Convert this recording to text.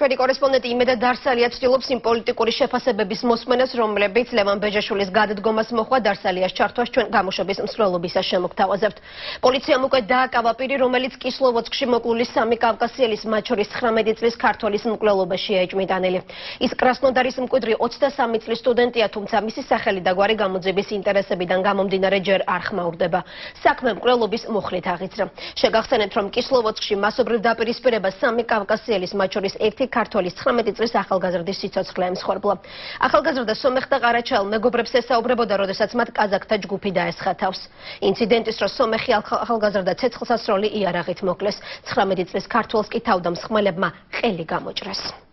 ჩვენი კორესპონდენტი იმედა დარსალია ცდილობს იმ პოლიტიკური შეფასებების მოსმენას, რომლებიც ლევან ბეჯაშვილის გადადგომას მოხდა დარსალიას ჩართვას ჩვენ გამოშვების მსვლელობისას შემოგთავაზებთ. პოლიციამ უკვე დააკავა პირი, რომელიც კისლოვოდსკში მოკლული სამი კავკასიელის, მათ შორის 19 წლის ქართველის მკვლელობაში ეჭმიდანილი. ის კრასნოდარის მკვიდრი 23 წლის სტუდენტია, თუმცა მისი სახელი და გვარი გამოძების ინტერესებიდან გამომდინარე ჯერ არ ხმაურდება. საქმე მკვლელობის მუხლით აღიძრა. შეგახსენებთ, რომ კისლოვოდსკში მასობრივ დაპირისპირებას სამი კავკასიელის, მათ შორის ერთი ქართველის 19 წლის ახალგაზრდის სიცოცხლე ემსხვერპლა. ახალგაზრდა სომეხ და ყარაჩაელ მეგობრებს ესაუბრებოდა, როდესაც მათ კაზაკთა ჯგუფი დაესხა თავს. ინციდენტის დროს სომეხი ახალგაზრდა ცეცხლსასროლი იარაღით მოკლეს. 19 წლის ქართველს კი თავდამსხმელებმა ყელი გამოჭრეს.